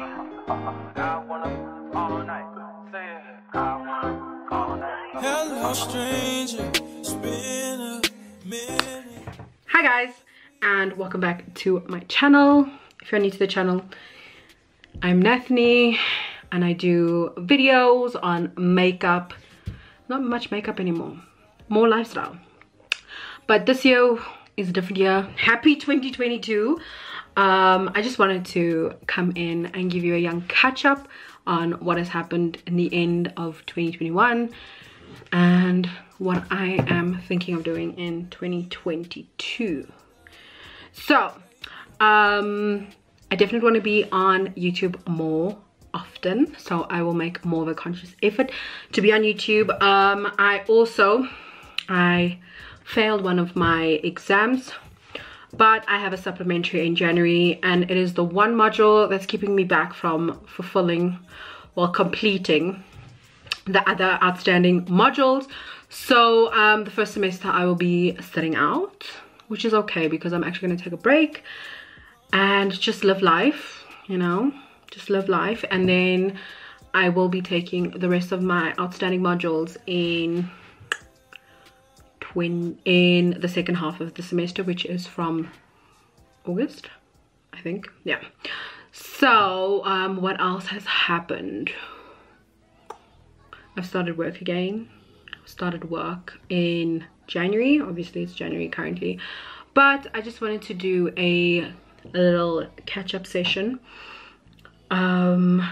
Hi guys and welcome back to my channel. If you're new to the channel, I'm Nathanie and I do videos on makeup. Not much makeup anymore, more lifestyle. But this year is a different year. Happy 2022. Um, I just wanted to come in and give you a young catch up on what has happened in the end of 2021 and what I am thinking of doing in 2022. So, um, I definitely want to be on YouTube more often so I will make more of a conscious effort to be on YouTube. Um, I also, I failed one of my exams but I have a supplementary in January and it is the one module that's keeping me back from fulfilling or completing the other outstanding modules. So um, the first semester I will be sitting out which is okay because I'm actually going to take a break and just live life you know just live life. And then I will be taking the rest of my outstanding modules in twin in the second half of the semester which is from August I think. Yeah. So um, what else has happened? I've started work again. Started work in January. Obviously it's January currently. But I just wanted to do a, a little catch-up session. Um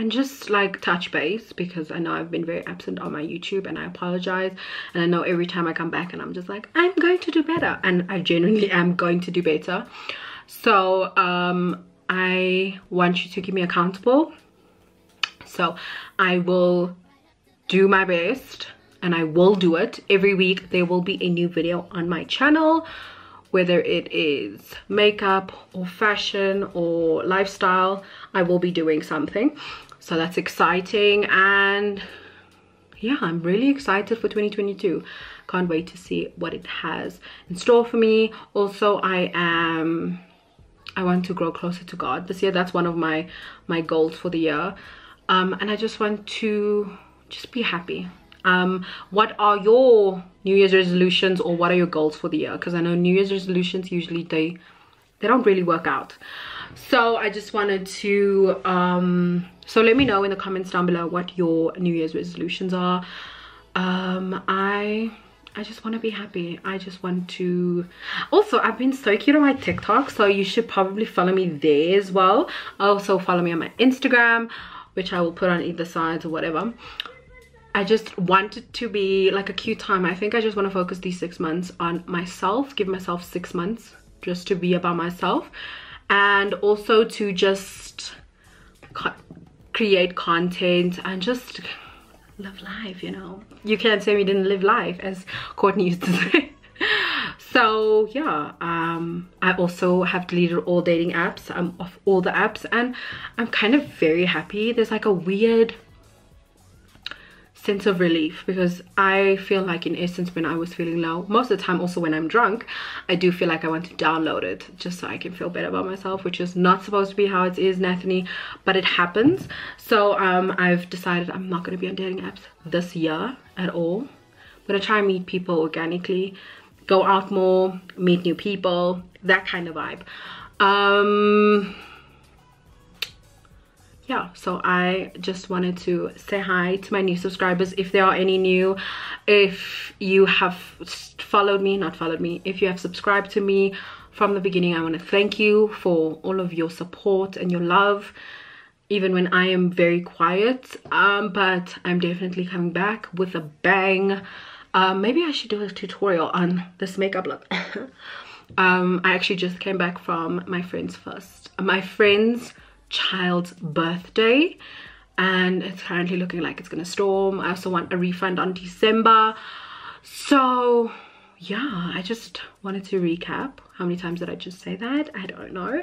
and just like touch base because I know I've been very absent on my YouTube and I apologize. And I know every time I come back and I'm just like I'm going to do better. And I genuinely am going to do better. So um I want you to keep me accountable. So I will do my best and I will do it. Every week there will be a new video on my channel whether it is makeup or fashion or lifestyle i will be doing something so that's exciting and yeah i'm really excited for 2022 can't wait to see what it has in store for me. Also i am i want to grow closer to god this year. That's one of my my goals for the year. Um and i just want to just be happy. Um what are your new year's resolutions or what are your goals for the year? Because i know new year's resolutions usually they they don't really work out so i just wanted to um so let me know in the comments down below what your new year's resolutions are um i I just want to be happy. I just want to... Also, I've been so cute on my TikTok, so you should probably follow me there as well. Also, follow me on my Instagram, which I will put on either sides or whatever. I just want it to be like a cute time. I think I just want to focus these six months on myself, give myself six months just to be about myself and also to just co create content and just live life, you know. You can't say we didn't live life as Courtney used to say. so yeah um i also have deleted all dating apps i'm off all the apps and i'm kind of very happy there's like a weird sense of relief because I feel like in essence when I was feeling low most of the time also when I'm drunk I do feel like I want to download it just so I can feel better about myself which is not supposed to be how it is Nathanie but it happens. So um, I've decided I'm not going to be on dating apps this year at all. I'm going to try and meet people organically go out more meet new people that kind of vibe. Um yeah so i just wanted to say hi to my new subscribers. If there are any new if you have followed me not followed me if you have subscribed to me from the beginning i want to thank you for all of your support and your love even when i am very quiet. Um, but i'm definitely coming back with a bang. Um, maybe i should do a tutorial on this makeup look. Um, i actually just came back from my friend's first my friend's child's birthday. And it's currently looking like it's gonna storm. I also want a refund on december. So yeah i just wanted to recap how many times did i just say that? I don't know.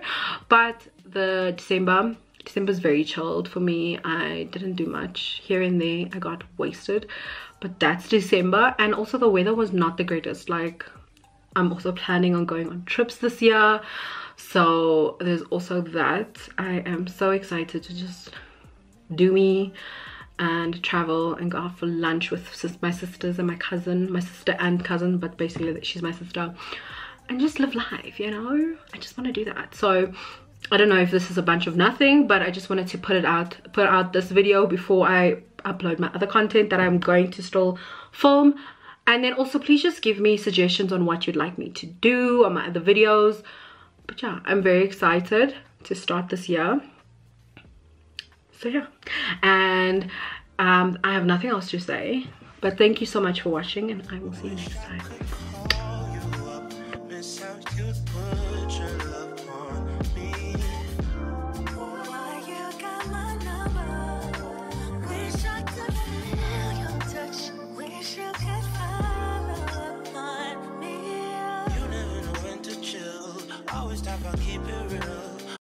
But the december december's very chilled for me. I didn't do much here and there. I got wasted. But that's december. And also the weather was not the greatest. Like i'm also planning on going on trips this year so there's also that. I am so excited to just do me and travel and go out for lunch with my sisters and my cousin my sister and cousin but basically she's my sister and just live life you know? I just want to do that. So i don't know if this is a bunch of nothing but i just wanted to put it out put out this video before i upload my other content that i'm going to still film. And then also please just give me suggestions on what you'd like me to do on my other videos but yeah i'm very excited to start this year. So yeah. And um, i have nothing else to say but thank you so much for watching and i will see you next time. You